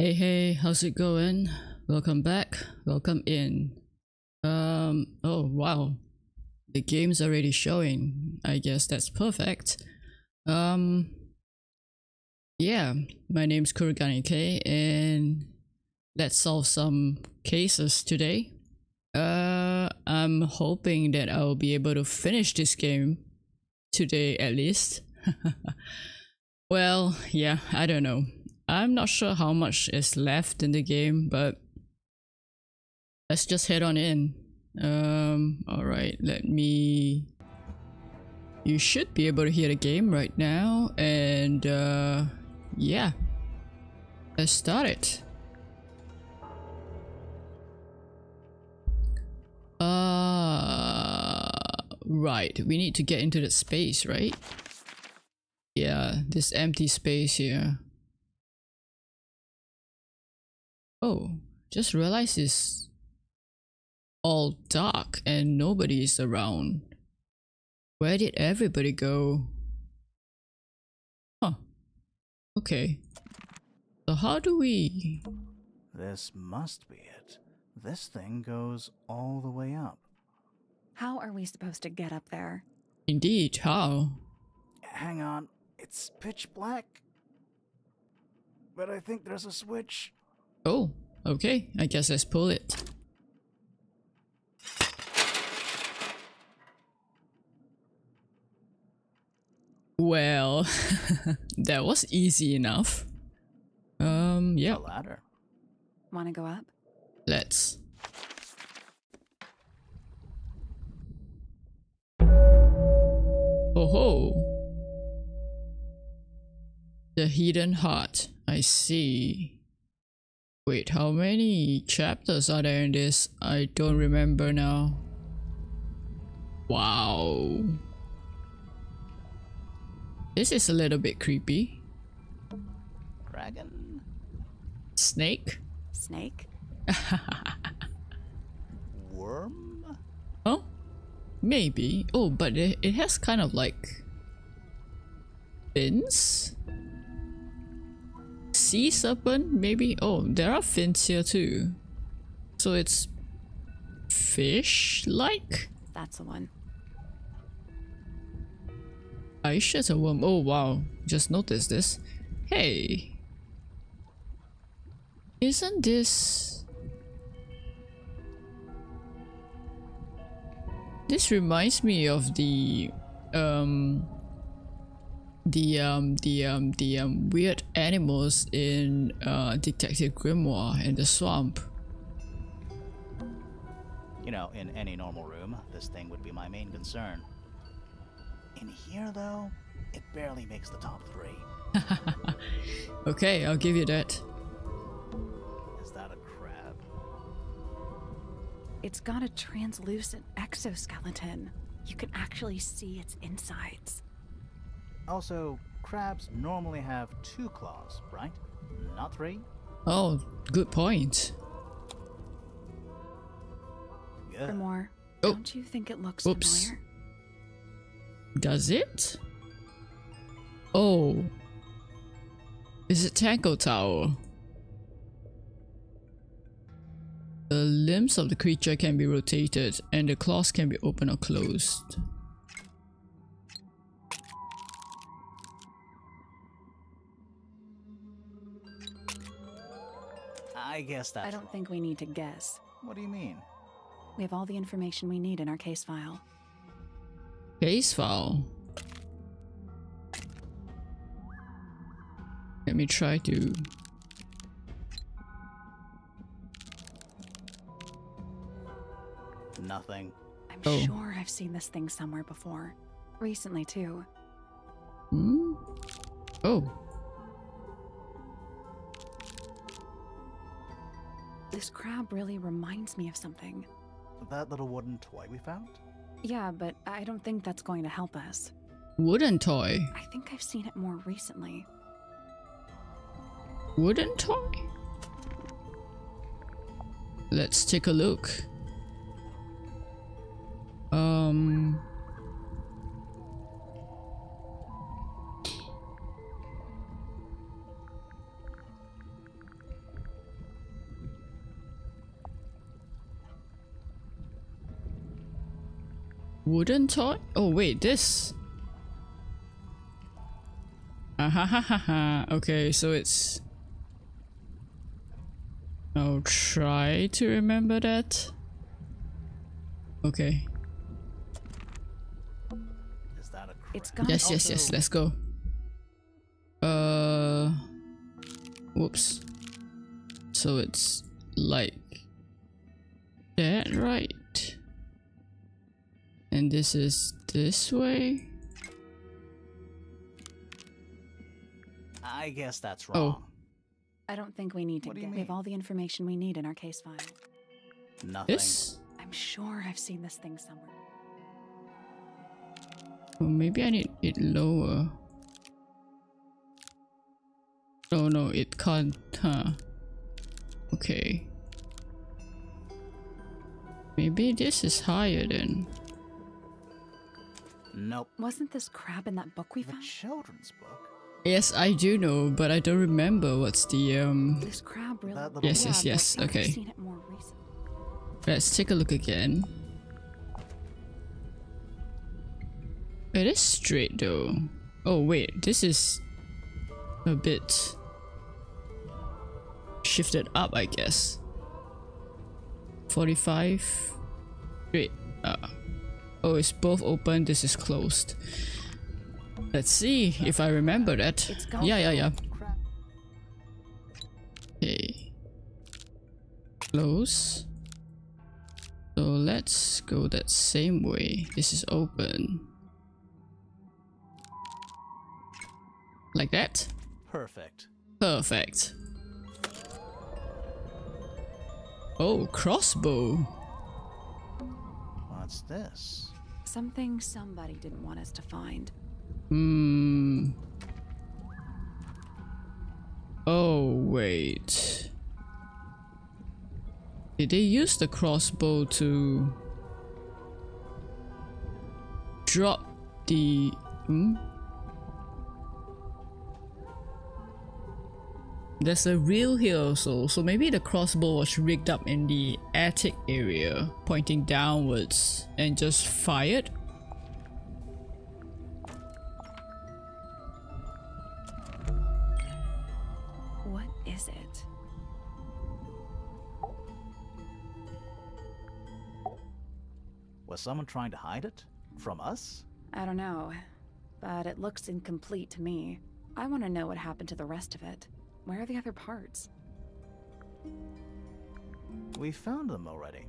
Hey hey, how's it going? Welcome back. Welcome in. Um oh wow. The game's already showing. I guess that's perfect. Um yeah, my name's Kurogane Kei and let's solve some cases today. Uh I'm hoping that I'll be able to finish this game today at least. well, yeah, I don't know. I'm not sure how much is left in the game, but let's just head on in. Um, alright, let me... You should be able to hear the game right now, and uh, yeah. Let's start it. Uh, right, we need to get into the space, right? Yeah, this empty space here. Oh, just realized it's all dark and nobody is around. Where did everybody go? Huh. Okay. So how do we... This must be it. This thing goes all the way up. How are we supposed to get up there? Indeed, how? Hang on, it's pitch black. But I think there's a switch. Oh, okay. I guess let's pull it. Well, that was easy enough. Um, yeah, ladder. Want to go up? let's. Oh ho! The hidden heart. I see. Wait, how many chapters are there in this? I don't remember now. Wow. This is a little bit creepy. Dragon? Snake? Snake? Worm? Oh, maybe. Oh, but it, it has kind of like fins. Sea serpent, maybe. Oh, there are fins here too. So it's fish-like. That's the one. Are you sure it's a worm? Oh wow, just noticed this. Hey, isn't this? This reminds me of the um the um the um the um weird animals in uh Detective Grimoire in the swamp. You know, in any normal room, this thing would be my main concern. In here, though, it barely makes the top three. Okay, I'll give you that. Is that a crab? It's got a translucent exoskeleton. You can actually see its insides. Also, crabs normally have two claws, right? Not three? Oh, good point. Good. More. Oh. don't you think it looks Oops. familiar? Does it? Oh. Is it Tangle Tower? The limbs of the creature can be rotated and the claws can be open or closed. I guess that's I don't wrong. think we need to guess. What do you mean? We have all the information we need in our case file. Case file. Let me try to... Nothing. I'm Oh. sure I've seen this thing somewhere before. Recently, too. Hmm? Oh. This crab really reminds me of something. That little wooden toy we found? Yeah, but I don't think that's going to help us. Wooden toy. I think I've seen it more recently. Wooden toy? Let's take a look. Wooden toy? Oh wait, this. Ah ha ha ha ha. Okay, so it's. I'll try to remember that. Okay. Is that a It's crate? got Yes, yes, yes. Let's go. Uh. Whoops. So it's like that, right? And this is this way. I guess that's oh. wrong. Oh. I don't think we need to What get. We have all the information we need in our case file. Nothing. This? I'm sure I've seen this thing somewhere. Well, maybe I need it lower. Oh no, it can't, huh? Okay. Maybe this is higher then. Nope. Wasn't this crab in that book we The found? children's book. Yes, I do know, but I don't remember what's the um. This crab really. That Yes, yes, yes, I've okay. seen it more. Let's take a look again. It is straight though. Oh wait, this is a bit shifted up, I guess. 45 Wait, uh, oh, it's both open, this is closed. Let's see if I remember that. Yeah, yeah, yeah. Okay. Close. So let's go that same way. This is open. Like that? Perfect. Perfect. Oh, crossbow. What's this? Something somebody didn't want us to find. Hmm. Oh, wait. Did they use the crossbow to drop the. Hmm? There's a reel here also, so maybe the crossbow was rigged up in the attic area, pointing downwards, and just fired? What is it? Was someone trying to hide it? From us? I don't know, but it looks incomplete to me. I want to know what happened to the rest of it. Where are the other parts? We found them already.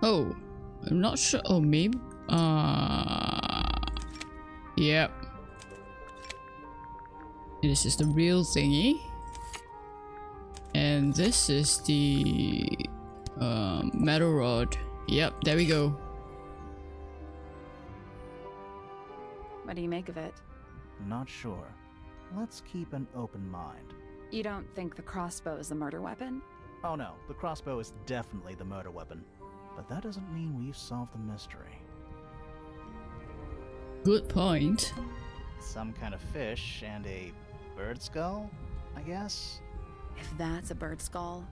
Oh, I'm not sure. Oh, maybe. Uh, yep. This is the real thingy. And this is the um, metal rod. Yep, there we go. What do you make of it? Not sure. Let's keep an open mind. You don't think the crossbow is the murder weapon? Oh no, the crossbow is definitely the murder weapon. But that doesn't mean we've solved the mystery. Good point. Some kind of fish and a bird skull, I guess? If that's a bird skull.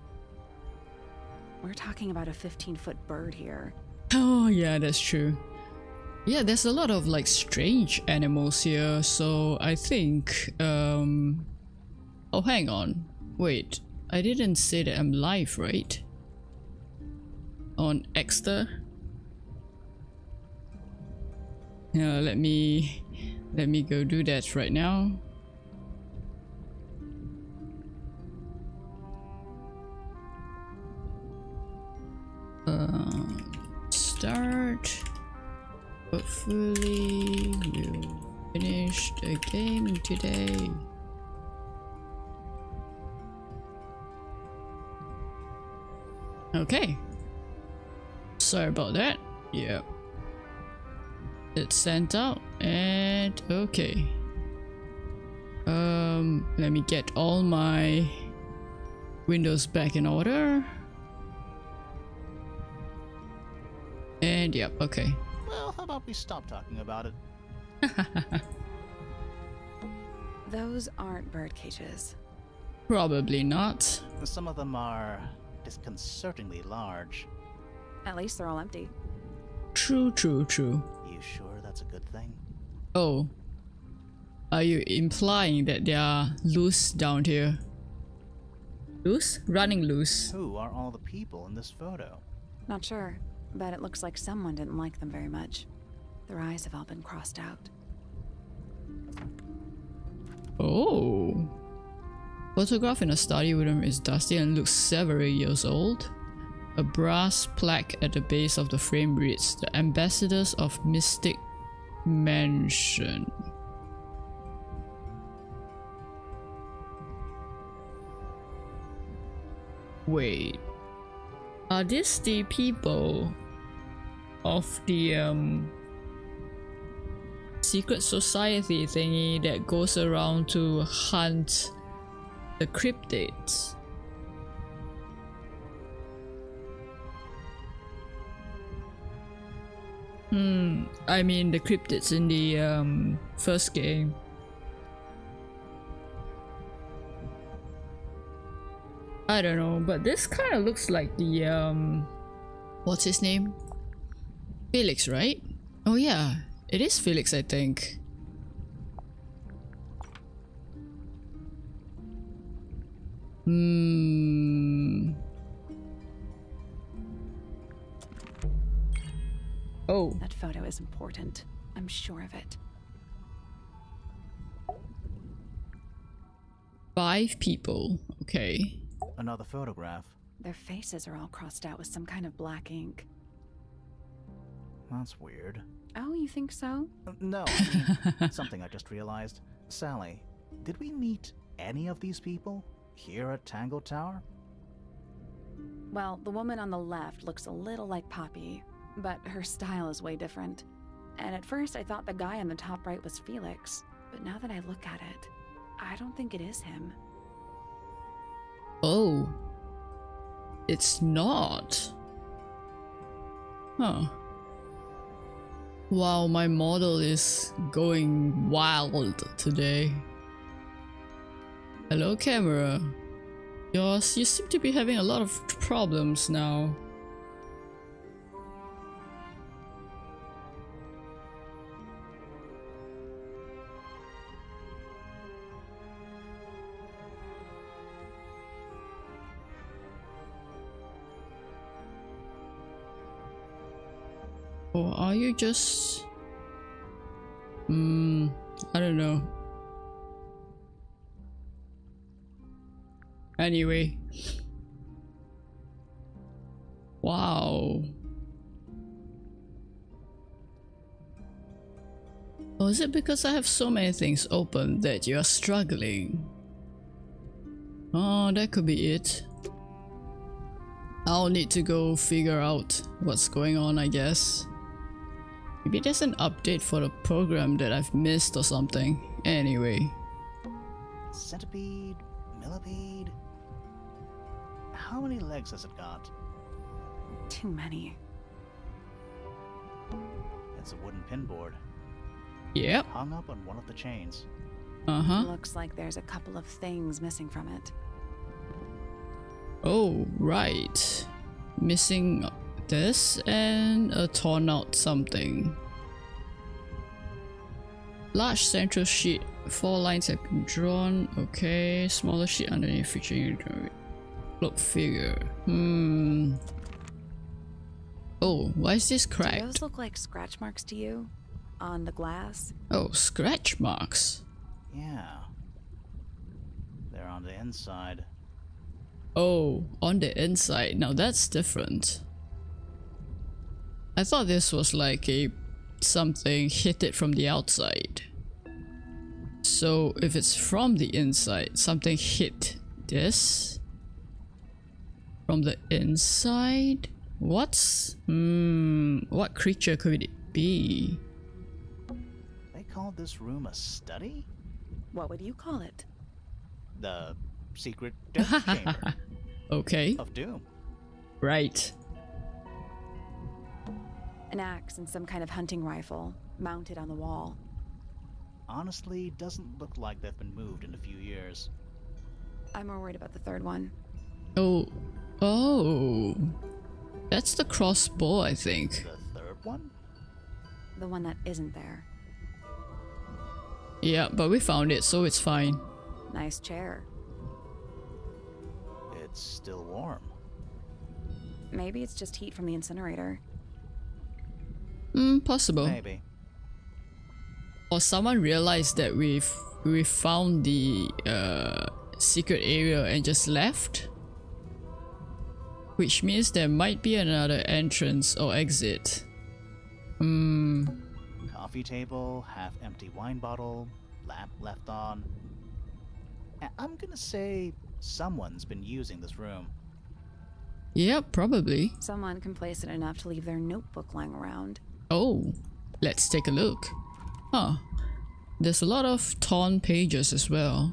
We're talking about a 15 foot bird here. Oh, yeah, that's true. Yeah, there's a lot of like strange animals here, so I think. Um. Oh, hang on. Wait, I didn't say that I'm live, right? On Exter? Yeah, let me. Let me go do that right now. Uh. Hopefully, we'll finish the game today. Okay. Sorry about that. Yeah. It's sent out and okay. Um, let me get all my windows back in order. And yep, okay. Well, how about we stop talking about it? Those aren't bird cages. Probably not. Some of them are disconcertingly large. At least they're all empty. True, true, true. You sure that's a good thing? Oh. Are you implying that they are loose down here? Loose? Running loose. Who are all the people in this photo? Not sure, but it looks like someone didn't like them very much. Their eyes have all been crossed out. Oh. Photograph in a study room is dusty and looks several years old. A brass plaque at the base of the frame reads, The Ambassadors of Mystic Mansion. Wait. Are these the people of the um secret society thingy that goes around to hunt the cryptids? Hmm, I mean the cryptids in the um, first game. I don't know, but this kind of looks like the um, what's his name? Felix, right? Oh yeah, it is Felix, I think. Hmm. Oh, That photo is important. I'm sure of it. five people. Okay. Another photograph. Their faces are all crossed out with some kind of black ink. That's weird. Oh, you think so? Uh, No, I mean, something I just realized. Sally, did we meet any of these people here at Tangle Tower? Well, the woman on the left looks a little like Poppy, but her style is way different. And at first, I thought the guy on the top right was Felix, but now that I look at it, I don't think it is him. Oh. It's not. Huh. Wow, my model is going wild today. Hello, camera. Yours, you seem to be having a lot of problems now. Or are you just... Hmm, I don't know. Anyway. Wow. Or is it because I have so many things open that you are struggling? Oh, that could be it. I'll need to go figure out what's going on, I guess. Maybe there's an update for the program that I've missed or something. Anyway. Centipede? Millipede? How many legs has it got? Too many. It's a wooden pinboard, Yep. hung up on one of the chains. Uh-huh. Looks like there's a couple of things missing from it. Oh, right. Missing this and a torn out something. Large central sheet. Four lines have been drawn. Okay. Smaller sheet underneath featuring a cloak figure. Hmm. Oh, why is this Do cracked? those look like scratch marks to you? On the glass? Oh, scratch marks. Yeah. They're on the inside. Oh, on the inside. Now that's different. I thought this was like a something hit it from the outside. So if it's from the inside, something hit this from the inside. What's hmm? What creature could it be? They called this room a study? What would you call it? The secret death chamber Okay, of doom. right. An axe and some kind of hunting rifle, mounted on the wall. Honestly, doesn't look like they've been moved in a few years. I'm more worried about the third one. Oh, Oh. That's the crossbow, I think. The third one? The one that isn't there. Yeah, but we found it, so it's fine. Nice chair. It's still warm. Maybe it's just heat from the incinerator. Hmm, possible. Maybe. Or someone realized that we've we found the uh, secret area and just left. Which means there might be another entrance or exit. Hmm. Coffee table, half empty wine bottle, lamp left on. I- I'm gonna say someone's been using this room. Yeah, probably. Someone complacent enough to leave their notebook lying around. Oh, let's take a look. Huh. There's a lot of torn pages as well.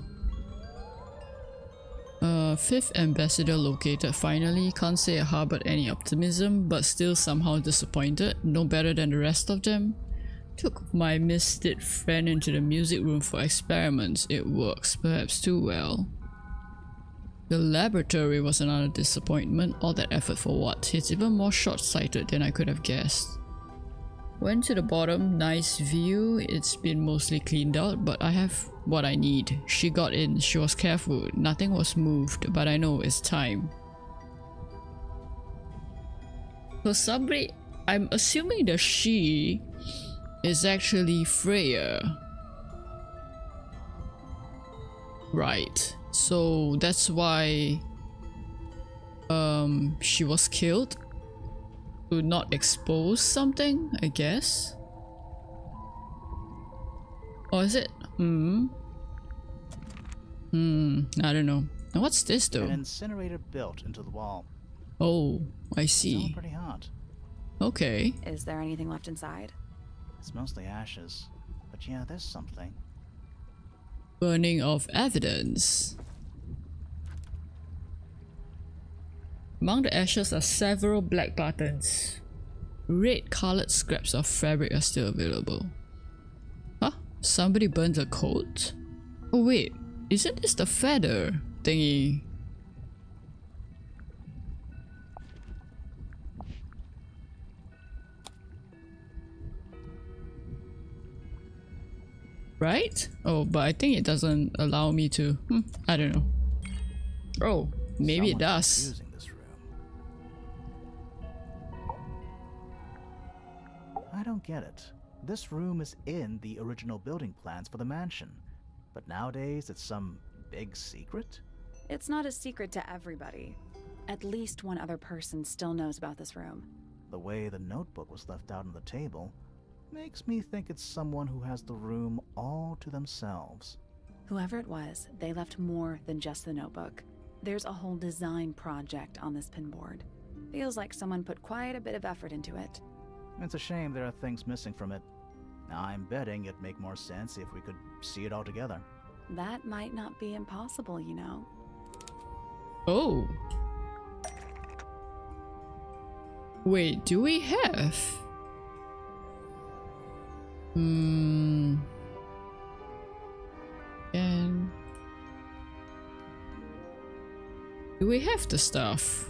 Uh, fifth ambassador located finally. Can't say I harbored any optimism, but still somehow disappointed. No better than the rest of them. Took my misfit friend into the music room for experiments. It works, perhaps too well. The laboratory was another disappointment. All that effort for what? It's even more short-sighted than I could have guessed. Went to the bottom, nice view. It's been mostly cleaned out, but I have what I need. She got in, she was careful, nothing was moved, but I know it's time. So somebody, I'm assuming the she is actually Freya. Right, so that's why um, she was killed to not expose something, I guess. Or is it? Hmm. Hmm. I don't know. Now what's this though? An though? incinerator built into the wall. Oh, I Still see. pretty hot. Okay. Is there anything left inside? It's mostly ashes. But yeah, there's something. Burning of evidence. Among the ashes are several black buttons. Red colored scraps of fabric are still available. Huh? Somebody burned a coat? Oh wait, isn't this the feather thingy? Right? Oh, but I think it doesn't allow me to. Hmm, I don't know. Oh, maybe it does. I don't get it. This room is in the original building plans for the mansion, but nowadays it's some big secret. It's not a secret to everybody. At least one other person still knows about this room. The way the notebook was left out on the table makes me think it's someone who has the room all to themselves. Whoever it was, they left more than just the notebook. There's a whole design project on this pinboard. Feels like someone put quite a bit of effort into it. It's a shame there are things missing from it. I'm betting it'd make more sense if we could see it all together. That might not be impossible, you know. Oh. Wait, do we have? Hmm. And do we have the stuff?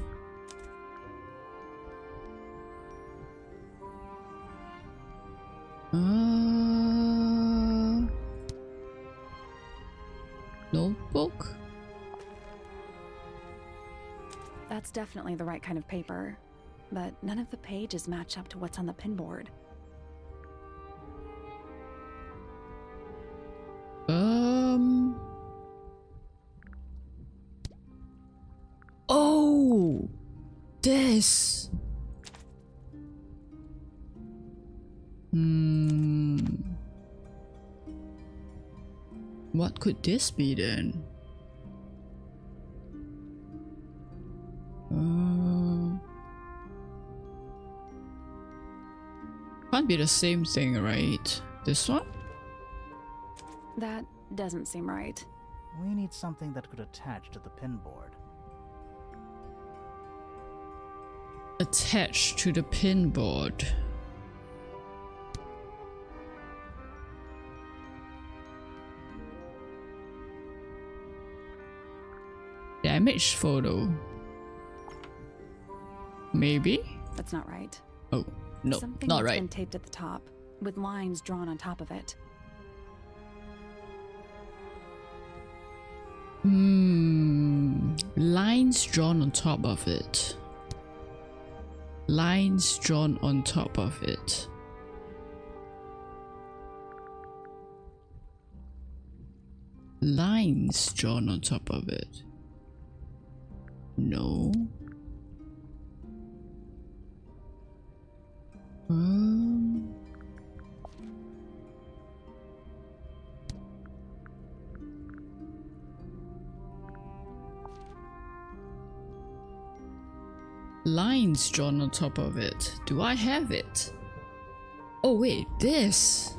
Definitely the right kind of paper. But none of the pages match up to what's on the pinboard. Um. Oh, this. Hmm. What could this be then? Can't be the same thing, right? This one? That doesn't seem right. We need something that could attach to the pinboard. attached to the pinboard. Damage photo. Maybe? That's not right. No, Something not right. been taped at the top, with lines drawn on top of it. Hmm. Lines drawn on top of it. Lines drawn on top of it. Lines drawn on top of it. No. Lines drawn on top of it. Do I have it? Oh wait, this.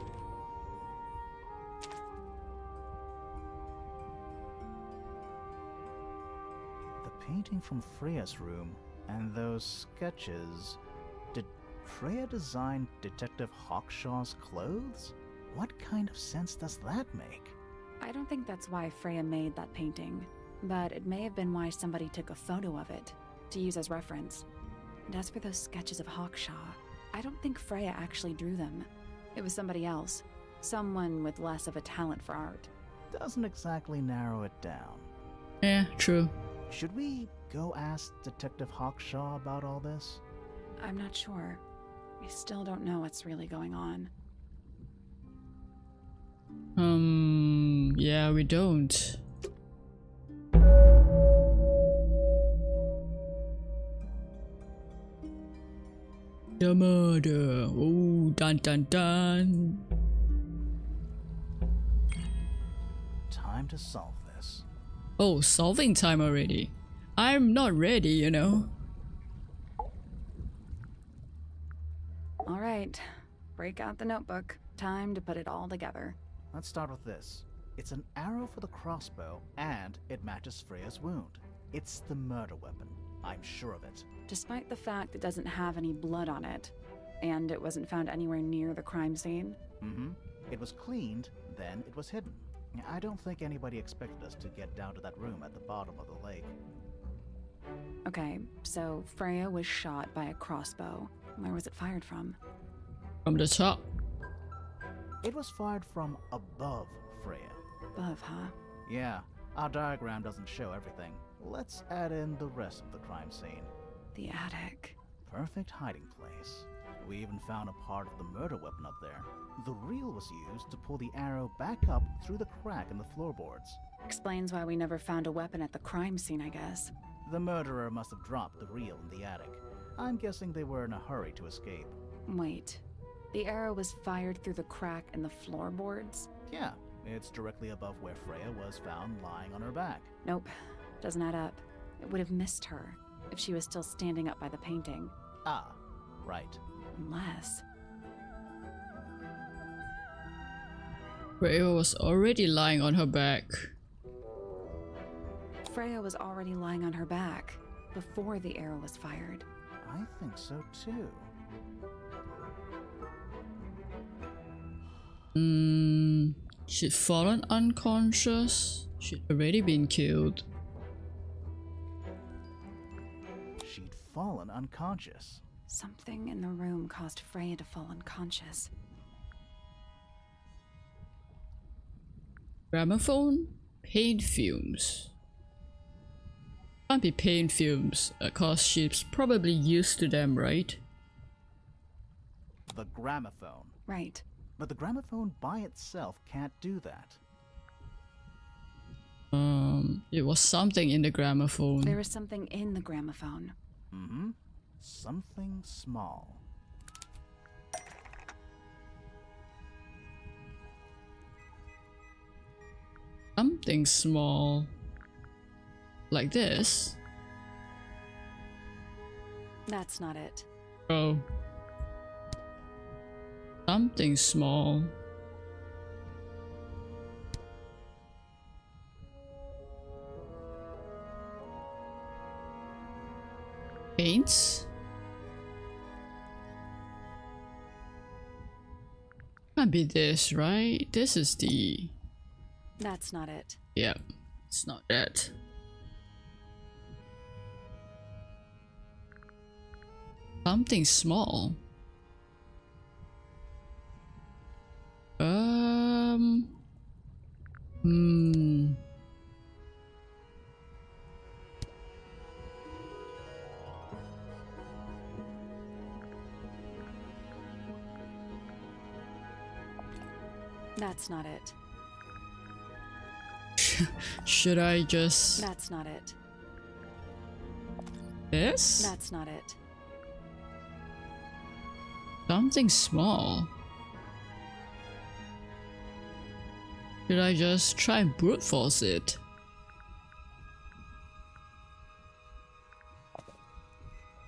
The painting from Freya's room and those sketches. Did Freya design Detective Hawkshaw's clothes? What kind of sense does that make? I don't think that's why Freya made that painting, but it may have been why somebody took a photo of it to use as reference. And as for those sketches of Hawkshaw, I don't think Freya actually drew them. It was somebody else, someone with less of a talent for art. Doesn't exactly narrow it down. Yeah, true. Should we go ask Detective Hawkshaw about all this? I'm not sure. We still don't know what's really going on. Um, yeah, we don't. The murder. Oh, dun dun dun. Time to solve this. Oh, solving time already. I'm not ready, you know. All right, break out the notebook. Time to put it all together. Let's start with this. It's an arrow for the crossbow, and it matches Freya's wound. It's the murder weapon. I'm sure of it. Despite the fact it doesn't have any blood on it, and it wasn't found anywhere near the crime scene, Mm-hmm. It was cleaned, then it was hidden. I don't think anybody expected us to get down to that room at the bottom of the lake. Okay, so Freya was shot by a crossbow. Where was it fired from? From the top. It was fired from above Freya. Above, huh? Yeah, our diagram doesn't show everything. Let's add in the rest of the crime scene. The attic. Perfect hiding place. We even found a part of the murder weapon up there. The reel was used to pull the arrow back up through the crack in the floorboards. Explains why we never found a weapon at the crime scene, I guess. The murderer must have dropped the reel in the attic. I'm guessing they were in a hurry to escape. Wait. The arrow was fired through the crack in the floorboards? Yeah, it's directly above where Freya was found lying on her back. Nope. Doesn't add up. It would have missed her if she was still standing up by the painting. Ah, right. Unless. Freya was already lying on her back. Freya was already lying on her back before the arrow was fired. I think so too. Hmm. She'd fallen unconscious. She'd already been killed. Fallen unconscious. Something in the room caused Freya to fall unconscious. Gramophone? Paint fumes. Can't be paint fumes, uh, cause she's probably used to them, right? The gramophone. Right. But the gramophone by itself can't do that. Um, it was something in the gramophone. There was something in the gramophone. Mm hmm. Something small. Something small. Like this. That's not it. Oh. Something small. Paints? Can't be this, right? This is the... That's not it. Yeah, it's not that. Something small. Um. Hmm. That's not it. Should I just That's not it. this? That's not it. Something small. Should I just try and brute force it?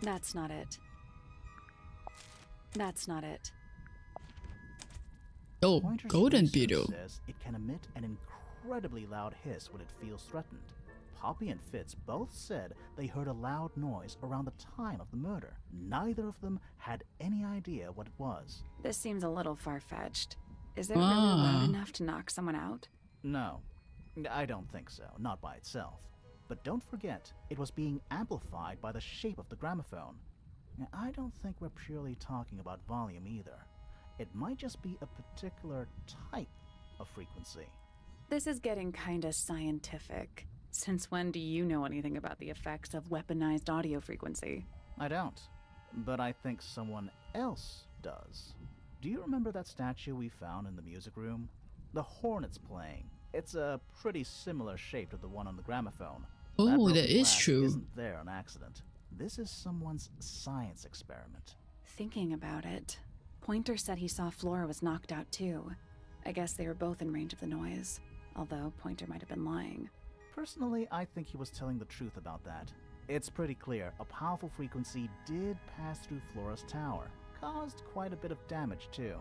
That's not it. That's not it. Oh, Pointer's golden beetle. says it can emit an incredibly loud hiss when it feels threatened. Poppy and Fitz both said they heard a loud noise around the time of the murder. Neither of them had any idea what it was. This seems a little far fetched. Is it really Ah. loud enough to knock someone out? No, I don't think so, not by itself. But don't forget, it was being amplified by the shape of the gramophone. I don't think we're purely talking about volume either. It might just be a particular type of frequency. This is getting kinda scientific. Since when do you know anything about the effects of weaponized audio frequency? I don't, but I think someone else does. Do you remember that statue we found in the music room? The hornet's playing. It's a pretty similar shape to the one on the gramophone. Oh, broken that is true. Isn't there on accident? This is someone's science experiment. Thinking about it, Pointer said he saw Flora was knocked out too. I guess they were both in range of the noise, although Pointer might have been lying. Personally, I think he was telling the truth about that. It's pretty clear a powerful frequency did pass through Flora's tower. Caused quite a bit of damage too.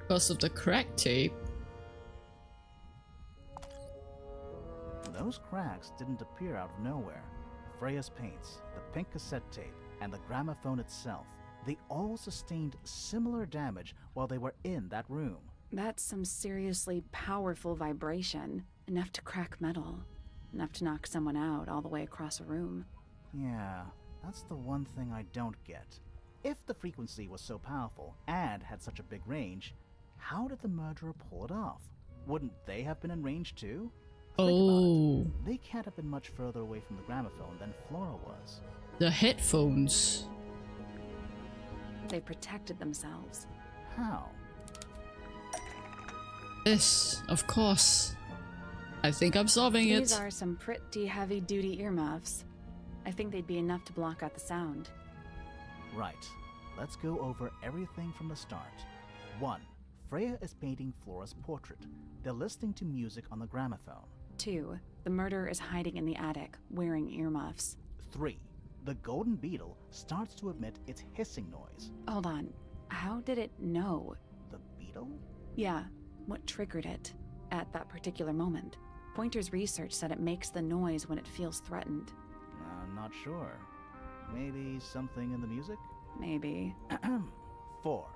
Because of the crack tape. Those cracks didn't appear out of nowhere. Freya's paints, the pink cassette tape, and the gramophone itself, they all sustained similar damage while they were in that room. That's some seriously powerful vibration, enough to crack metal, enough to knock someone out all the way across a room. Yeah, that's the one thing I don't get. If the frequency was so powerful and had such a big range, how did the murderer pull it off? Wouldn't they have been in range too? Think about it. Oh, They can't have been much further away from the gramophone than Flora was. The headphones. They protected themselves. How? This, of course. I think I'm solving These it. These are some pretty heavy duty earmuffs. I think they'd be enough to block out the sound. Right. Let's go over everything from the start. 1. Freya is painting Flora's portrait. They're listening to music on the gramophone. Two, the murderer is hiding in the attic, wearing earmuffs. 3. The golden beetle starts to emit its hissing noise. Hold on. How did it know? The beetle? Yeah, what triggered it at that particular moment? Pointer's research said it makes the noise when it feels threatened. I'm not sure. Maybe something in the music? Maybe. 4.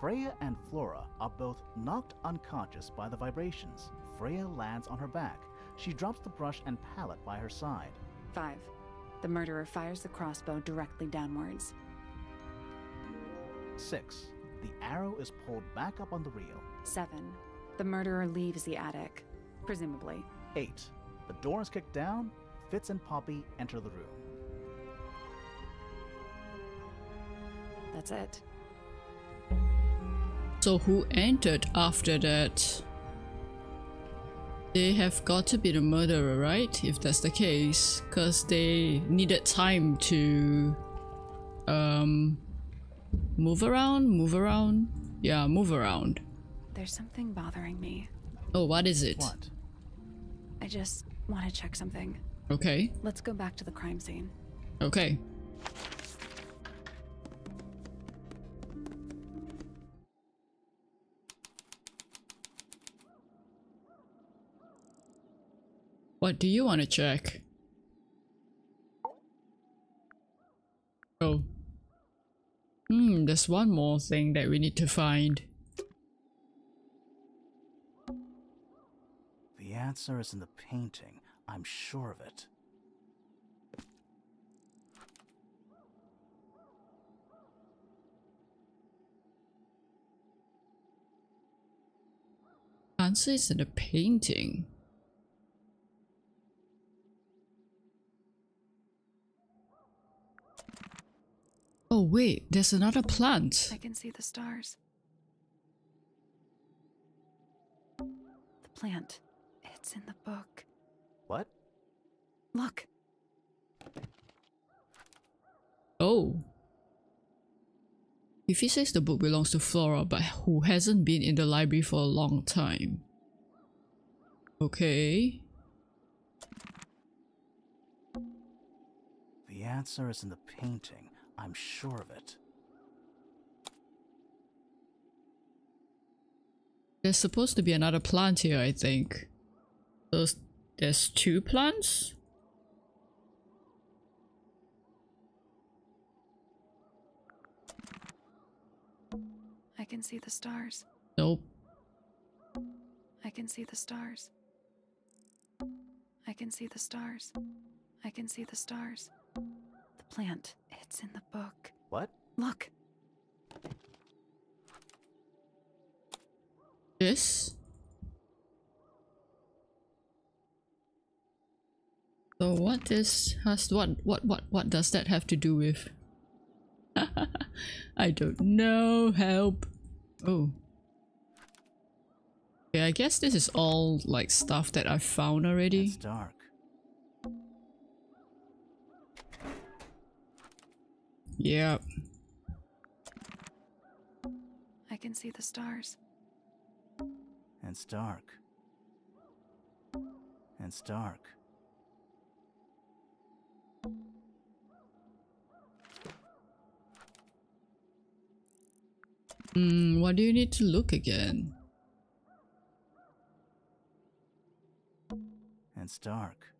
Freya and Flora are both knocked unconscious by the vibrations. Freya lands on her back. She drops the brush and palette by her side. Five, the murderer fires the crossbow directly downwards. 6. The arrow is pulled back up on the reel. Seven, the murderer leaves the attic, presumably. 8. The door is kicked down. Fitz and Poppy enter the room. That's it. So who entered after that? They have got to be the murderer, right? If that's the case, because they needed time to um move around, move around. Yeah, move around. There's something bothering me. Oh, what is it? What? I just want to check something. Okay, Let's go back to the crime scene. okay. What do you want to check? Oh. Hmm, there's one more thing that we need to find. The answer is in the painting. I'm sure of it. Answer is in the painting. Oh wait, there's another plant. I can see the stars. The plant. It's in the book. What? Look. Oh. If he says the book belongs to Flora, but who hasn't been in the library for a long time. Okay. The answer is in the painting. I'm sure of it. There's supposed to be another plant here, I think. Those, there's two plants? I can see the stars. Nope. I can see the stars. I can see the stars. I can see the stars. The plant. It's in the book. What? Look. This? So what is has what what what what does that have to do with? I don't know. Help. Oh. Yeah, I guess this is all like stuff that I found already. It's dark. Yeah. I can see the stars. It's dark. It's dark. Hmm, what do you need to look again? It's dark.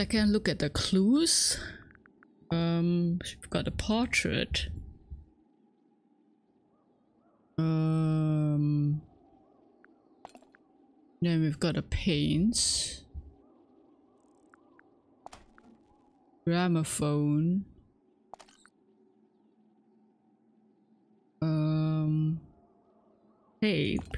Second, look at the clues. Um, we've got a portrait. Um, then we've got a paints. Gramophone. Um, tape.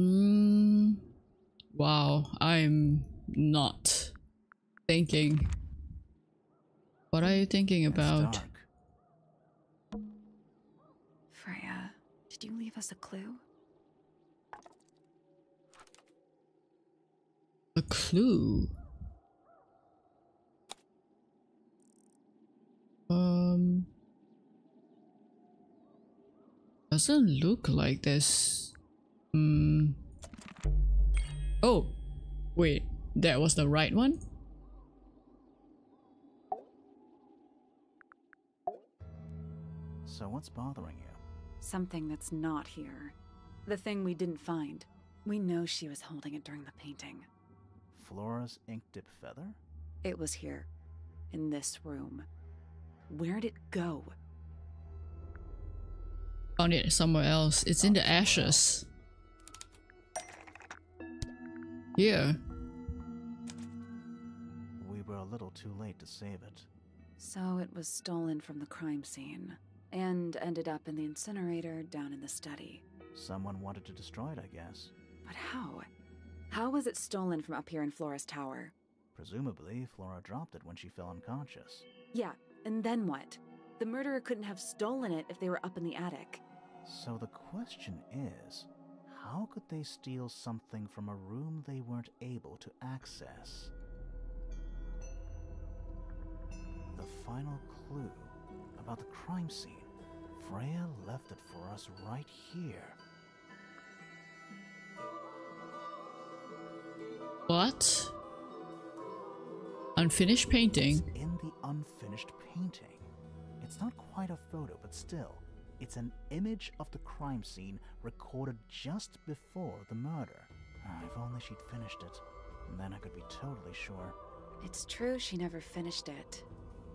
Mm, wow, I'm not thinking. What are you thinking It's about? dark. Freya, did you leave us a clue? A clue. Um. Doesn't look like this. Hmm. Oh, wait. That was the right one? So what's bothering you? Something that's not here. The thing we didn't find. We know she was holding it during the painting. Flora's ink dip feather? It was here. In this room. Where'd it go? Found it somewhere else. It's in the Found it somewhere ashes. Here. We were a little too late to save it. So it was stolen from the crime scene. And ended up in the incinerator down in the study. Someone wanted to destroy it, I guess. But how? How was it stolen from up here in Flora's tower? Presumably, Flora dropped it when she fell unconscious. Yeah, and then what? The murderer couldn't have stolen it if they were up in the attic. So the question is how could they steal something from a room they weren't able to access? The final clue about the crime scene. Freya left it for us right here. What? Unfinished painting. It's in the unfinished painting. It's not quite a photo, but still, it's an image of the crime scene recorded just before the murder. Ah, if only she'd finished it. Then I could be totally sure. It's true she never finished it,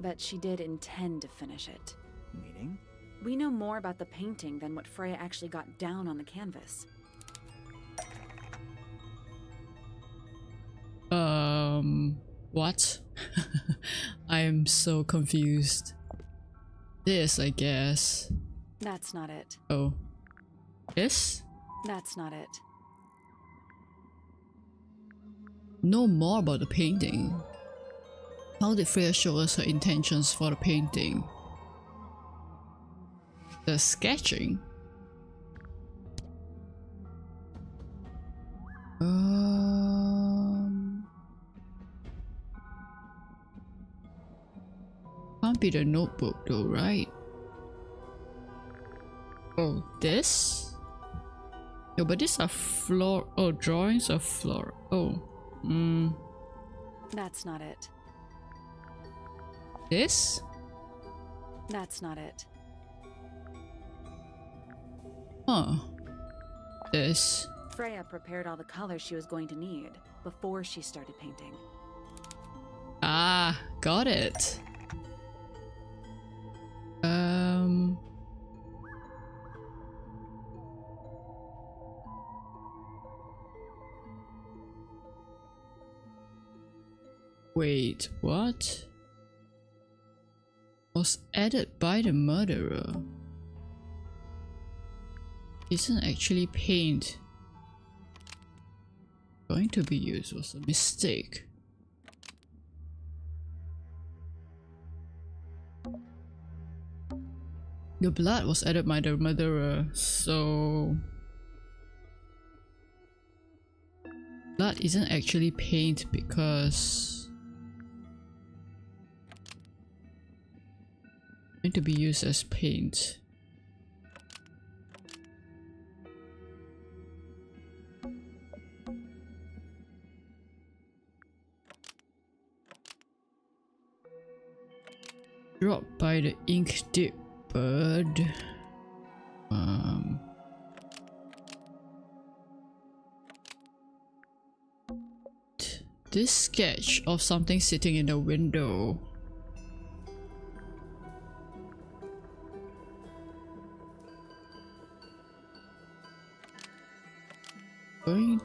but she did intend to finish it. meaning? We know more about the painting than what Freya actually got down on the canvas. Um, what? I am so confused. This, I guess. That's not it. Oh. This? That's not it. Know more about the painting. How did Freya show us her intentions for the painting? The sketching? Um, can't be the notebook though, right? Oh, this? No, but these are floor. Oh, drawings of floor. Oh, mm, That's not it. this? That's not it. Huh. This. Freya prepared all the colors she was going to need before she started painting. Ah, got it. Wait, what? Was added by the murderer. Isn't actually paint going to be used was a mistake. The blood was added by the murderer, so... Blood isn't actually paint because... Going to be used as paint. Dropped by the ink dip bird. Um. This sketch of something sitting in a window.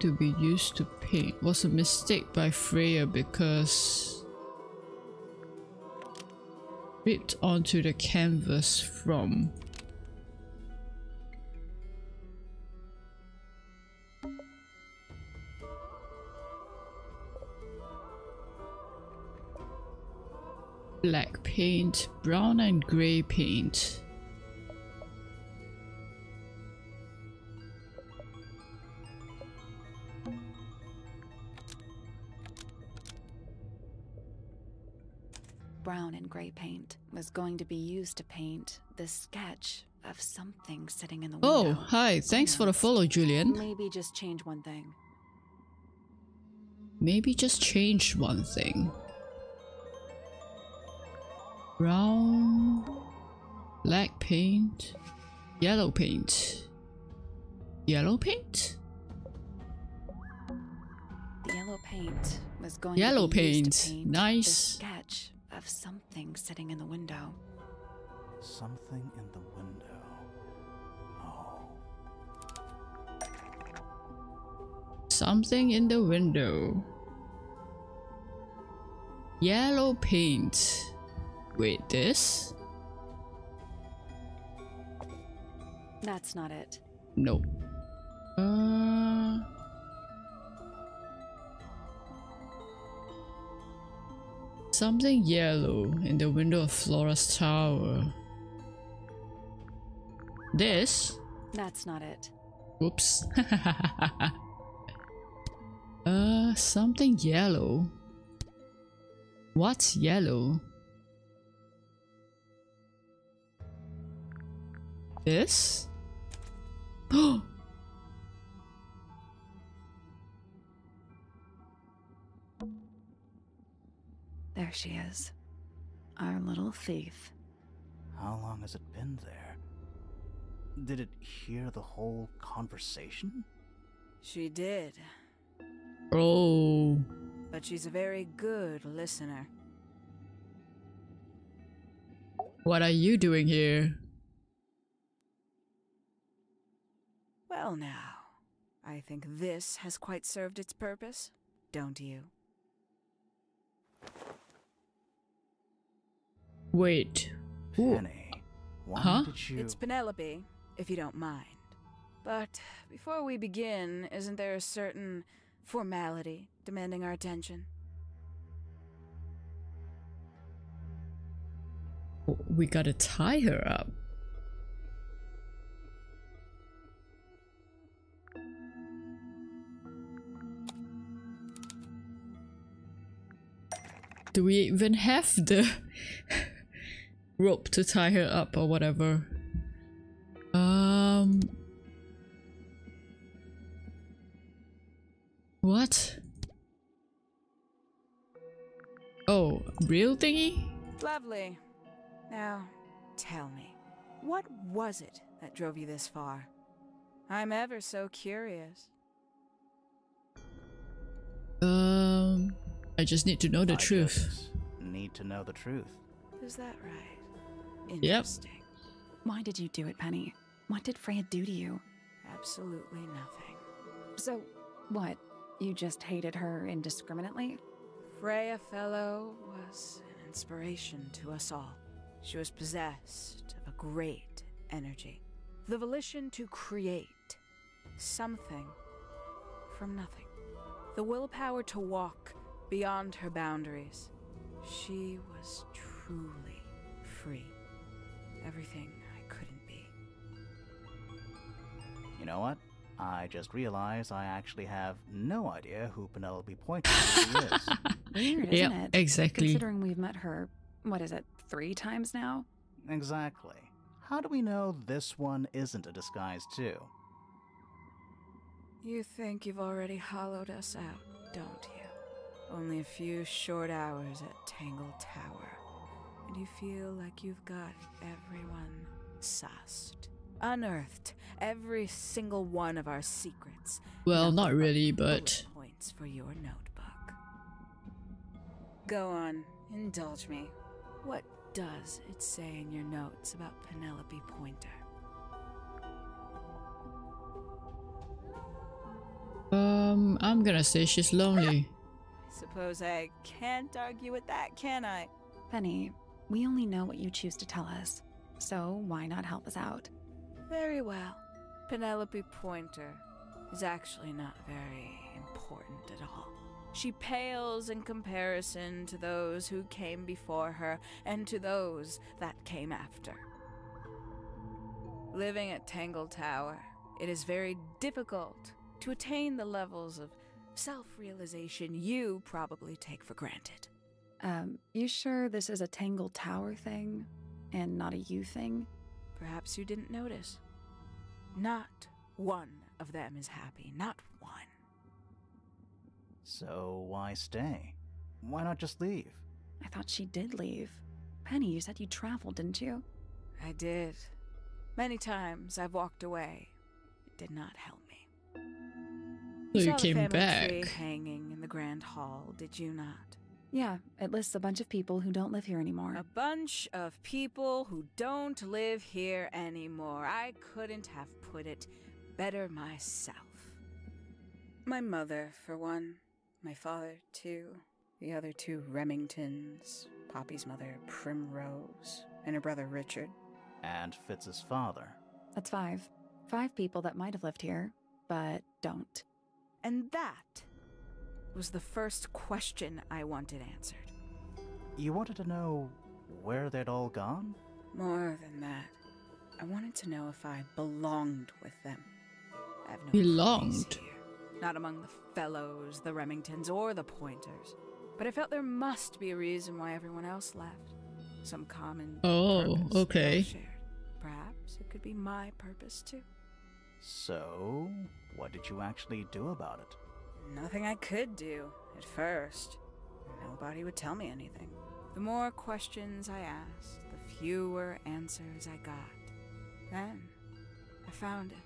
To be used to paint was a mistake by Freya because ripped onto the canvas from. Black paint, brown and grey paint. Was going to be used to paint the sketch of something sitting in the Oh, hi, thanks for the follow, Julian. Maybe just change one thing. Maybe just change one thing. Brown, black paint, yellow paint. Yellow paint? The yellow paint was going Yellow to be used paint. paint Nice. sketch of something sitting in the window. Something in the window. Oh. Something in the window. Yellow paint. Wait, this? That's not it. No. Uh. Something yellow in the window of Flora's tower. This? That's not it. Whoops. uh, something yellow. What's yellow? This? Oh! There she is. Our little thief. How long has it been there? Did it hear the whole conversation? She did, oh. but she's a very good listener. What are you doing here? Well, now, I think this has quite served its purpose, don't you? Wait. Who? Penny, why Huh? did you... It's Penelope, if you don't mind. But before we begin, isn't there a certain formality demanding our attention? We gotta tie her up. Do we even have the rope to tie her up or whatever? Um. What? Oh, real thingy? Lovely. Now, tell me, what was it that drove you this far? I'm ever so curious. Um, I just need to know the I truth. Need to know the truth. Is that right? Yep. Why did you do it, Penny? What did Freya do to you? Absolutely nothing. So, what? You just hated her indiscriminately? Freya Fellow was an inspiration to us all. She was possessed of a great energy, the volition to create something from nothing, the willpower to walk beyond her boundaries. She was truly free. Everything I couldn't be. You know what? I just realized I actually have no idea who Penelope Pointer is. Weird, isn't Yeah, it? exactly. Considering we've met her, what is it, three times now? Exactly. How do we know this one isn't a disguise too? You think you've already hollowed us out, don't you? Only a few short hours at Tangle Tower, and you feel like you've got everyone sussed, unearthed every single one of our secrets. Well, Nothing not really, but points for your notebook. Go on, indulge me. What does it say in your notes about Penelope Pointer? um, I'm gonna say she's lonely. I suppose I can't argue with that, can I? Penny, we only know what you choose to tell us. So why not help us out? Very well. Penelope Pointer is actually not very important at all. She pales in comparison to those who came before her and to those that came after. Living at Tangle Tower, it is very difficult to attain the levels of self realization you probably take for granted. Um, you sure this is a Tangle Tower thing and not a you thing? Perhaps you didn't notice. Not one of them is happy, not one. So why stay? Why not just leave? I thought she did leave. Penny, you said you traveled, didn't you? I did. Many times I've walked away. It did not help me. So you saw the came family tree back. hanging in the grand hall, did you not? Yeah, it lists a bunch of people who don't live here anymore. A bunch of people who don't live here anymore. I couldn't have put it better myself. My mother, for one. My father, too. The other two Remingtons. Poppy's mother, Primrose. And her brother, Richard. And Fitz's father. That's five. Five people that might have lived here, but don't. And that was the first question I wanted answered. You wanted to know where they'd all gone? More than that, I wanted to know if I belonged with them. I have no Belonged? place here. Not among the fellows, the Remingtons, or the Pointers. But I felt there must be a reason why everyone else left. Some common Oh, purpose we okay. shared. Perhaps it could be my purpose too. So, what did you actually do about it? Nothing I could do at first. Nobody would tell me anything. The more questions I asked, the fewer answers I got. Then I found it.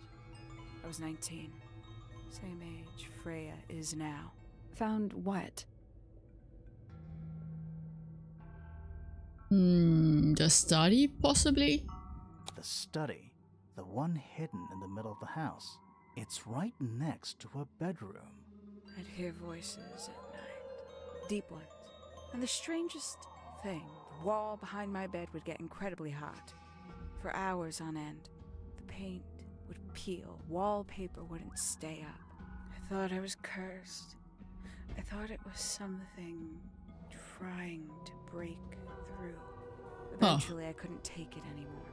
I was 19. Same age Freya is now. Found what? Hmm, the study, possibly? The study, the one hidden in the middle of the house, it's right next to her bedroom. I'd hear voices at night, deep ones. And the strangest thing, the wall behind my bed would get incredibly hot. For hours on end, the paint would peel, wallpaper wouldn't stay up. I thought I was cursed. I thought it was something trying to break through. Eventually, I couldn't take it anymore.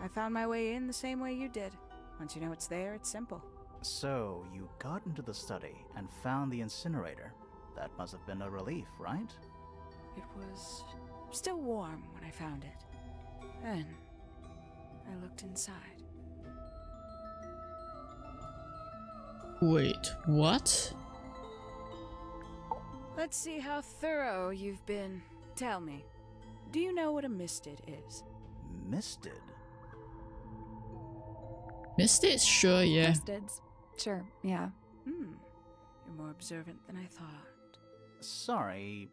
I found my way in the same way you did. Once you know it's there, it's simple. So, you got into the study and found the incinerator. That must have been a relief, right? It was still warm when I found it. Then, I looked inside. Wait, what? Let's see how thorough you've been. Tell me, do you know what a mistid is? Mistid? Mistid? Sure, yeah. Mistids. Sure, yeah. Hmm, you're more observant than I thought. Sorry,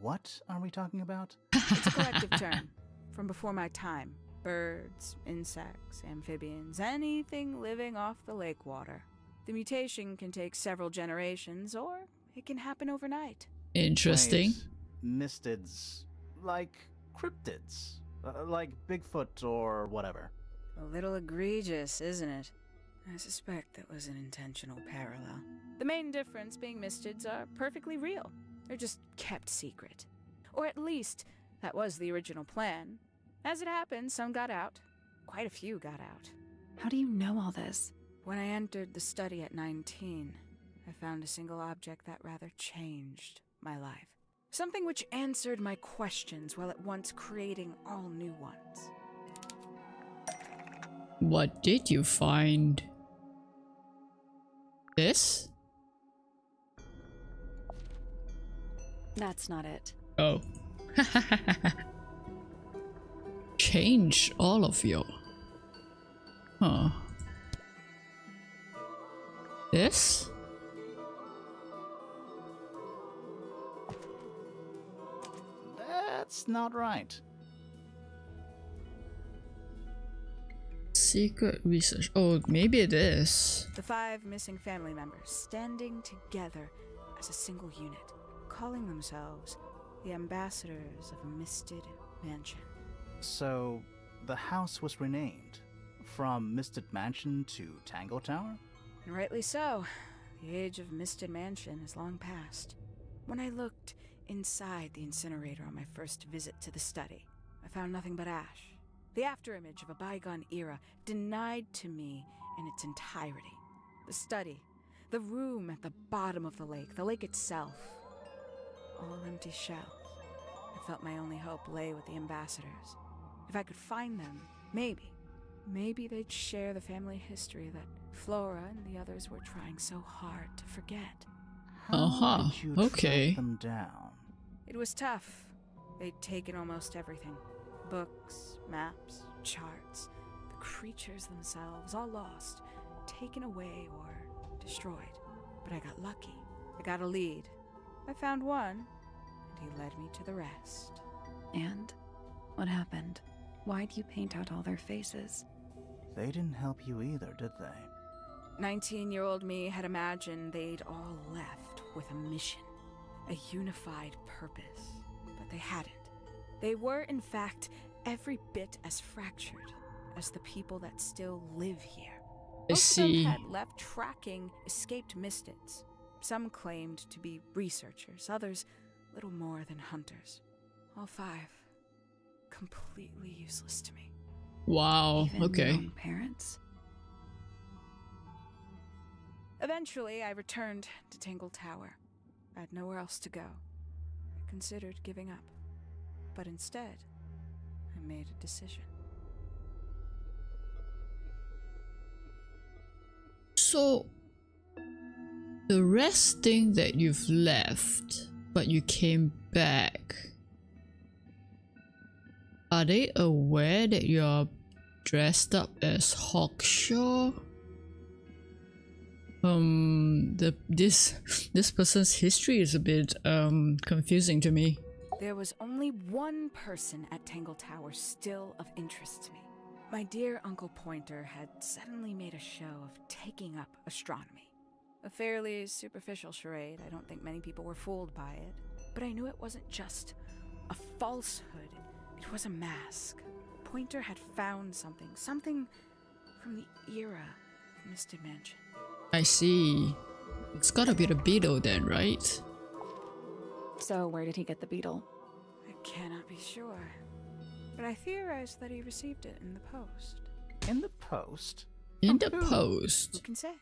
what are we talking about? It's a collective term from before my time. Birds, insects, amphibians, anything living off the lake water. The mutation can take several generations, or it can happen overnight. Interesting. Wait, mistids. Like cryptids. Uh, like Bigfoot or whatever. A little egregious, isn't it? I suspect that was an intentional parallel. The main difference being mistids are perfectly real. They're just kept secret. Or at least, that was the original plan. As it happened, some got out. Quite a few got out. How do you know all this? When I entered the study at 19, I found a single object that rather changed my life. Something which answered my questions while at once creating all new ones. What did you find? This? That's not it. Oh. Change all of you. Huh. This? That's not right. Secret research. Oh, maybe it is. The five missing family members standing together as a single unit, calling themselves the ambassadors of a misted mansion. So, the house was renamed from Misted Mansion to Tangle Tower? And rightly so. The age of Misted Mansion is long past. When I looked inside the incinerator on my first visit to the study, I found nothing but ash. The afterimage of a bygone era denied to me in its entirety. The study, the room at the bottom of the lake, the lake itself, all empty shells. I felt my only hope lay with the ambassadors. If I could find them, maybe, maybe they'd share the family history that Flora and the others were trying so hard to forget. How Uh-huh, okay. track them down? It was tough. They'd taken almost everything books, maps, charts, the creatures themselves, all lost, taken away or destroyed. But I got lucky. I got a lead. I found one, and he led me to the rest. And what happened? Why'd you paint out all their faces? They didn't help you either, did they? 19 year old me had imagined they'd all left with a mission, a unified purpose, but they hadn't. They were, in fact, every bit as fractured as the people that still live here. I Most of them see. had left tracking escaped mistids. Some claimed to be researchers, others little more than hunters. All five completely useless to me. Wow, Even okay. own parents? Eventually, I returned to Tangle Tower. I had nowhere else to go. I considered giving up. But instead, I made a decision. So, the rest thing that you've left, but you came back, are they aware that you're dressed up as Hawkshaw? Um, the this this person's history is a bit um confusing to me. There was only only one person at Tangle Tower still of interest to me. My dear Uncle Pointer had suddenly made a show of taking up astronomy. A fairly superficial charade. I don't think many people were fooled by it. But I knew it wasn't just a falsehood, it was a mask. Pointer had found something, something from the era of Misted Mansion. I see. It's gotta be the beetle then, right? So, where did he get the beetle? I cannot be sure. But I theorize that he received it in the post. In the post? In the post. Who can say?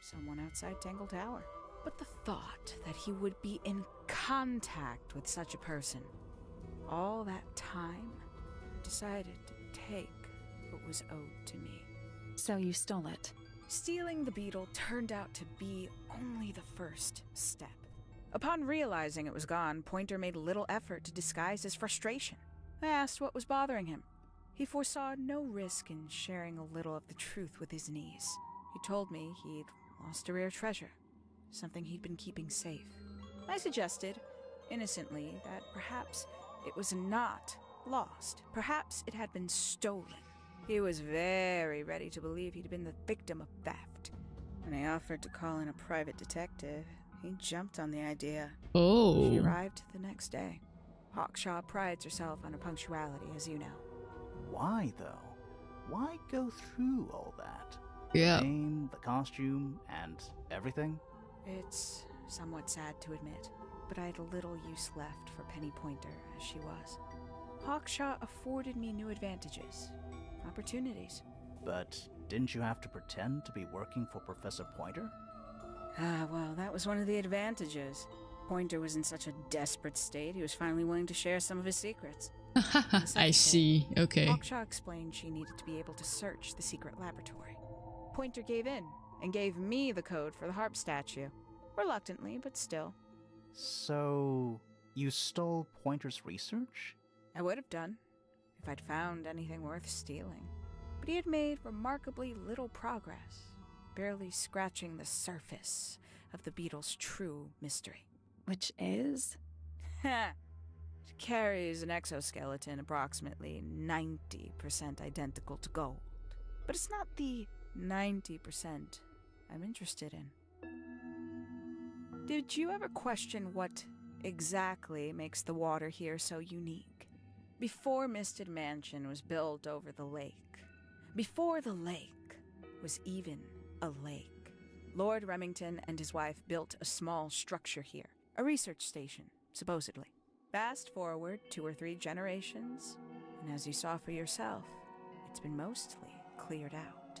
Someone outside Tangle Tower. But the thought that he would be in contact with such a person, all that time, decided to take what was owed to me. So, you stole it. Stealing the beetle turned out to be only the first step. Upon realizing it was gone, Pointer made little effort to disguise his frustration. I asked what was bothering him. He foresaw no risk in sharing a little of the truth with his niece. He told me he'd lost a rare treasure, something he'd been keeping safe. I suggested, innocently, that perhaps it was not lost. Perhaps it had been stolen. He was very ready to believe he'd been the victim of theft. When I offered to call in a private detective, he jumped on the idea. Oh. She arrived the next day. Hawkshaw prides herself on her punctuality, as you know. Why, though? Why go through all that? Yeah. The Name, the costume, and everything? It's somewhat sad to admit, but I had little use left for Penny Pointer as she was. Hawkshaw afforded me new advantages, opportunities. But didn't you have to pretend to be working for Professor Pointer? Ah, well, that was one of the advantages. Pointer was in such a desperate state, he was finally willing to share some of his secrets. I see. Okay. Hawkshaw explained she needed to be able to search the secret laboratory. Pointer gave in and gave me the code for the harp statue. Reluctantly, but still. So, you stole Pointer's research? I would have done if I'd found anything worth stealing. But he had made remarkably little progress, barely scratching the surface of the beetle's true mystery. Which is? It carries an exoskeleton approximately 90% identical to gold. But it's not the 90% I'm interested in. Did you ever question what exactly makes the water here so unique? Before Misted Mansion was built over the lake, before the lake was even a lake, Lord Remington and his wife built a small structure here, a research station, supposedly. Fast forward two or three generations, and as you saw for yourself, it's been mostly cleared out.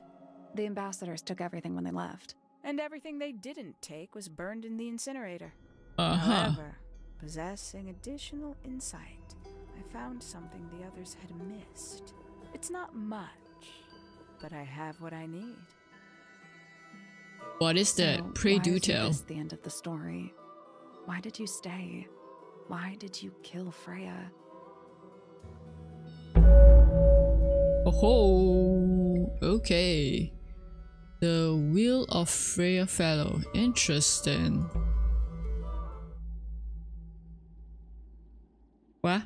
The ambassadors took everything when they left. And everything they didn't take was burned in the incinerator. Uh huh. However, possessing additional insight, I found something the others had missed. It's not much, but I have what I need. What is that? So Pray why do tell. this the end of the story? Why did you stay? Why did you kill Freya? Oh, okay. The Wheel of Freya Fellow. Interesting. What?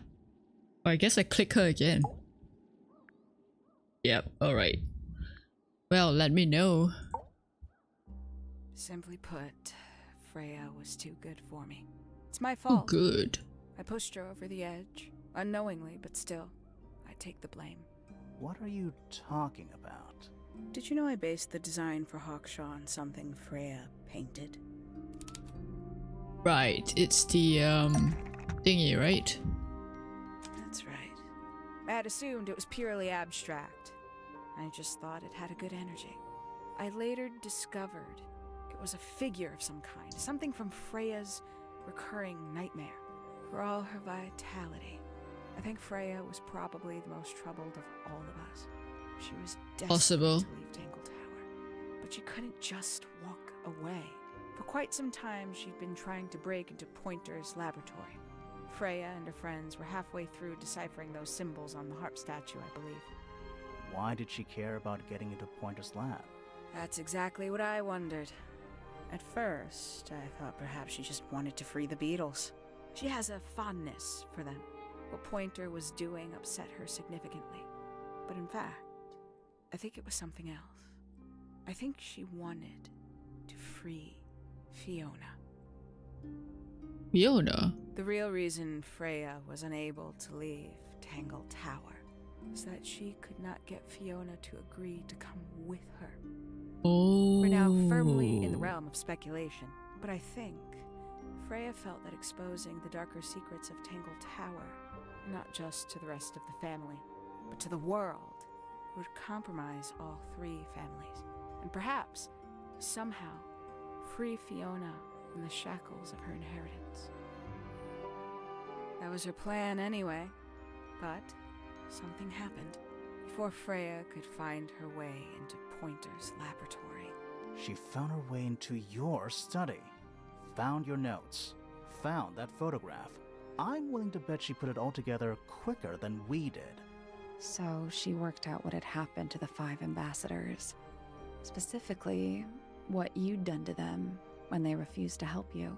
Oh, I guess I click her again. Yep, alright. Well, let me know. Simply put, Freya was too good for me. It's my fault. Oh, fault. good. I pushed her over the edge, unknowingly, but still, I take the blame. What are you talking about? Did you know I based the design for Hawkshaw on something Freya painted? Right, it's the, um, thingy, right? That's right. I had assumed it was purely abstract. I just thought it had a good energy. I later discovered it was a figure of some kind, something from Freya's recurring nightmare. For all her vitality, I think Freya was probably the most troubled of all of us. She was desperate Possible. to leave Tangle Tower, but she couldn't just walk away. For quite some time, she'd been trying to break into Pointer's laboratory. Freya and her friends were halfway through deciphering those symbols on the harp statue, I believe. Why did she care about getting into Pointer's lab? That's exactly what I wondered. At first, I thought perhaps she just wanted to free the beetles. She has a fondness for them. what Pointer was doing upset her significantly. But in fact, I think it was something else. I think she wanted to free Fiona. Fiona? The real reason Freya was unable to leave Tangle Tower is that she could not get Fiona to agree to come with her. Now firmly in the realm of speculation, but I think Freya felt that exposing the darker secrets of Tangle Tower, not just to the rest of the family, but to the world, would compromise all three families, and perhaps, somehow, free Fiona from the shackles of her inheritance. That was her plan anyway, but something happened before Freya could find her way into Pointer's laboratory. She found her way into your study, found your notes, found that photograph. I'm willing to bet she put it all together quicker than we did. So she worked out what had happened to the five ambassadors. Specifically, what you'd done to them when they refused to help you.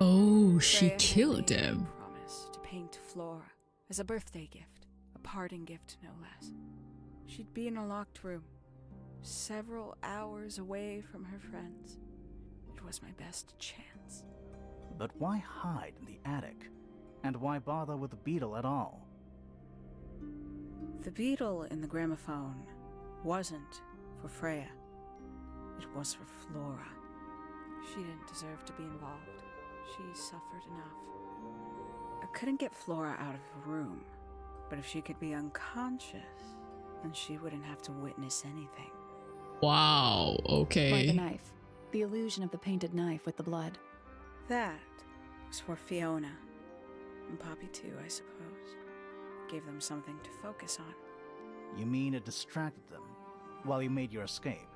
Oh, she Freya killed made a them. Promise to paint Flora as a birthday gift, a parting gift no less. She'd be in a locked room, several hours away from her friends. It was my best chance. But why hide in the attic? And why bother with the beetle at all? The beetle in the gramophone wasn't for Freya. It was for Flora. She didn't deserve to be involved. She suffered enough. I couldn't get Flora out of the room, but if she could be unconscious, then she wouldn't have to witness anything. Wow, okay. Like the okay. knife. The illusion of the painted knife with the blood. That was for Fiona. And Poppy, too, I suppose. Gave them something to focus on. You mean it distracted them while you made your escape?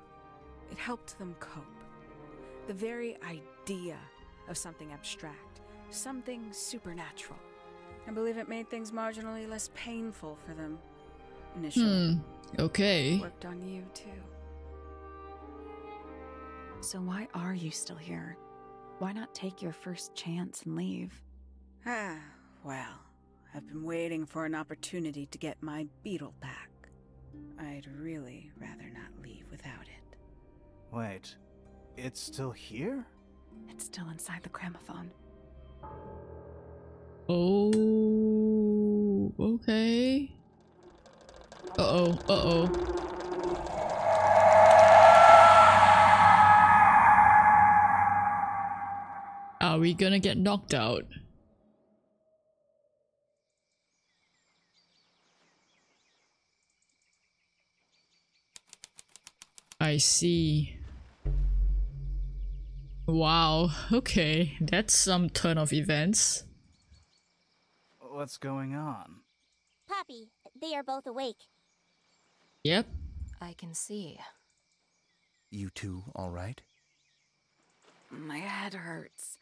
It helped them cope. The very idea of something abstract, something supernatural. I believe it made things marginally less painful for them. Initially. Hmm, okay. Worked on you, too. So why are you still here? Why not take your first chance and leave? Ah, well, I've been waiting for an opportunity to get my beetle back. I'd really rather not leave without it. Wait, it's still here? It's still inside the gramophone. Oh, okay. Uh-oh, Uh oh, Are we gonna get knocked out? I see. Wow, okay, that's some turn of events. What's going on? Poppy, they are both awake. Yep. I can see. You two all right? My head hurts.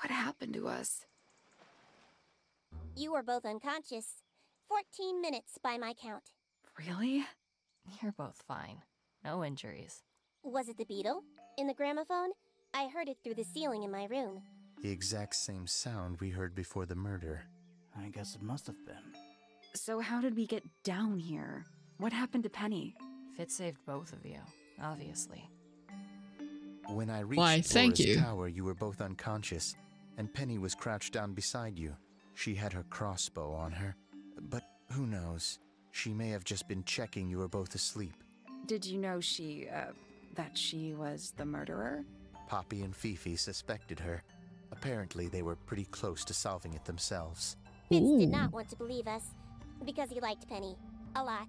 What happened to us? You were both unconscious. 14 minutes by my count. Really? You're both fine. No injuries. Was it the beetle? In the gramophone? I heard it through the ceiling in my room. The exact same sound we heard before the murder. I guess it must have been. So how did we get down here? What happened to Penny? Fitz saved both of you, obviously. When I reached Why, thank Flora's you. tower, you were both unconscious, and Penny was crouched down beside you. She had her crossbow on her, but who knows? She may have just been checking you were both asleep. Did you know she, uh, that she was the murderer? Poppy and Fifi suspected her. Apparently, they were pretty close to solving it themselves. Fitz Ooh. did not want to believe us because he liked Penny a lot.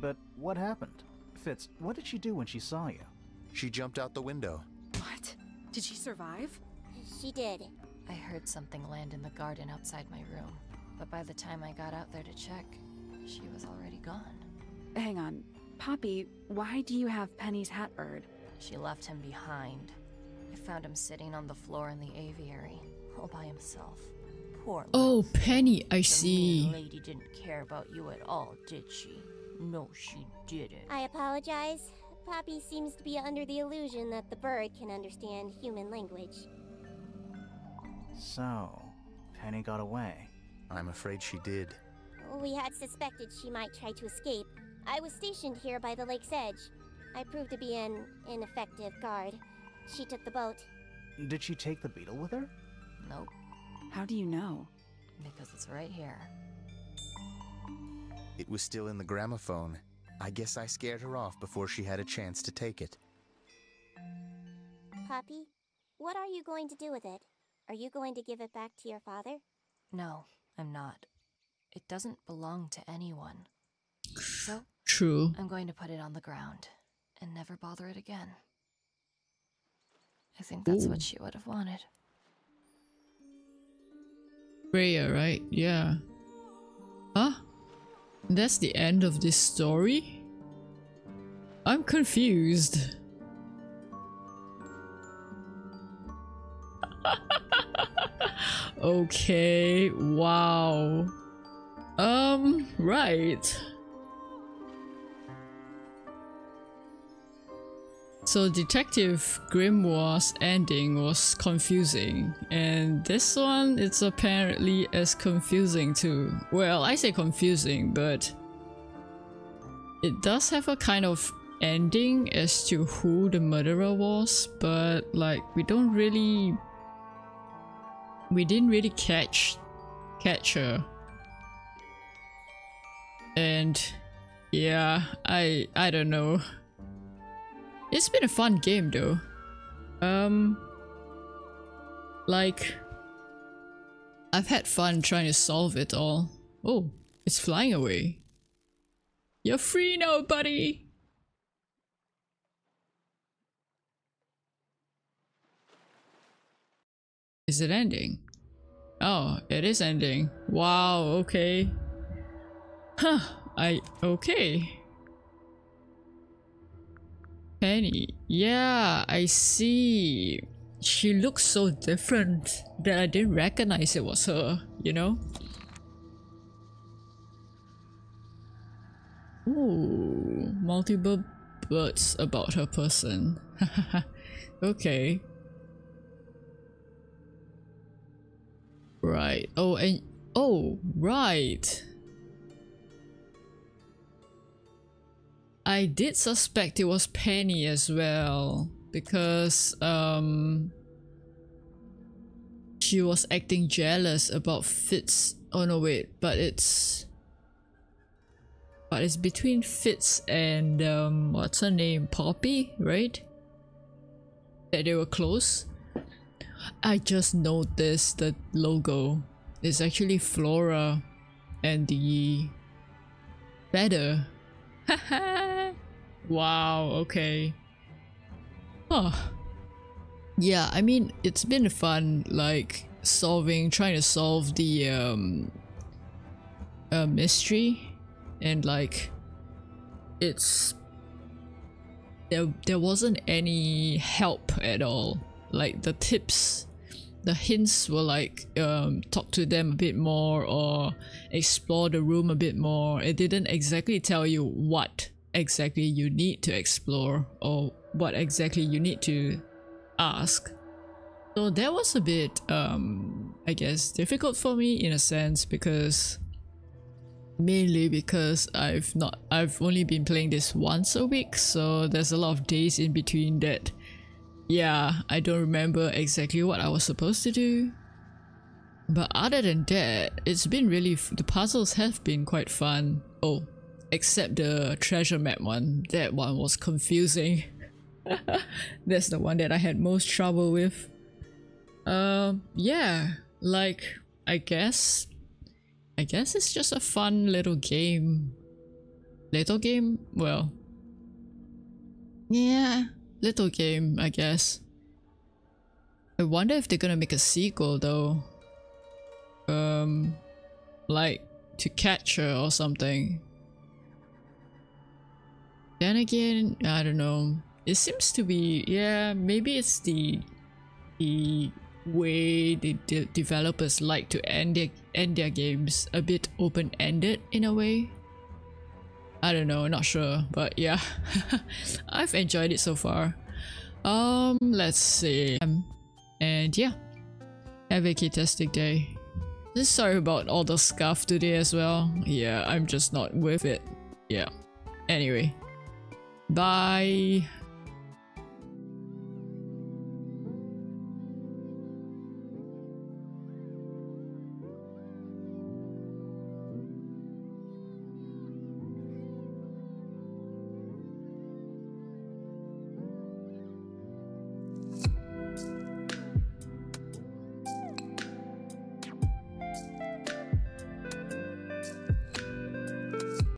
But what happened? Fitz, what did she do when she saw you? She jumped out the window. What? Did she survive? She did. I heard something land in the garden outside my room, but by the time I got out there to check, she was already gone. Hang on. Poppy, why do you have Penny's hat bird? She left him behind. I found him sitting on the floor in the aviary, all by himself. Poor Oh, little Penny, I The mean see. lady didn't care about you at all, did she? No, she didn't. I apologize. Poppy seems to be under the illusion that the bird can understand human language. So, Penny got away. I'm afraid she did. We had suspected she might try to escape. I was stationed here by the lake's edge. I proved to be an ineffective guard. She took the boat. Did she take the beetle with her? Nope, How do you know? because it's right here. It was still in the gramophone. I guess I scared her off before she had a chance to take it. Poppy, what are you going to do with it? Are you going to give it back to your father? No, I'm not. It doesn't belong to anyone. So, True. I'm going to put it on the ground and never bother it again. I think that's Ooh. what she would have wanted. Freya, right? Yeah. Huh? That's the end of this story? I'm confused. okay, wow. Um, right. So Detective Grimoire's ending was confusing, and this one it's apparently as confusing too. Well, I say confusing, but it does have a kind of ending as to who the murderer was, but like we don't really we didn't really catch catch her. And yeah, I I don't know. It's been a fun game though. Um like I've had fun trying to solve it all. Oh, it's flying away. You're free now, buddy. Is it ending? Oh, it is ending. Wow, okay. Huh, I okay. Penny. Yeah, I see. She looks so different that I didn't recognize it was her, you know? Ooh, multiple words about her person. okay. Right. Oh, and oh, right. I did suspect it was Penny as well because um she was acting jealous about Fitz. Oh no, wait, but it's but it's between Fitz and um what's her name, Poppy, right? That they were close. I just noticed the logo It's actually Flora and the feather. wow, okay. Huh. Yeah, I mean, it's been fun, like, solving, trying to solve the, um, uh, mystery. And, like, it's... There, there wasn't any help at all. Like, the tips, the hints were like, um, talk to them a bit more or explore the room a bit more. It didn't exactly tell you what exactly you need to explore or what exactly you need to ask. So that was a bit, um, I guess, difficult for me in a sense because mainly because I've not, I've only been playing this once a week, so there's a lot of days in between that. Yeah, I don't remember exactly what I was supposed to do. But other than that, it's been really, the puzzles have been quite fun. Oh, except the treasure map one. That one was confusing. That's the one that I had most trouble with. Um, yeah, like, I guess, I guess it's just a fun little game. Little game? Well, yeah, little game, I guess. I wonder if they're gonna make a sequel though. Um, like to catch her or something. Then again, I don't know. It seems to be yeah. Maybe it's the the way the de- developers like to end their end their games a bit open ended in a way. I don't know, not sure, but yeah, I've enjoyed it so far. Um, let's see, um, and yeah, Have a fantastic day. Sorry about all the scuff today as well. Yeah, I'm just not with it. Yeah. Anyway. Bye.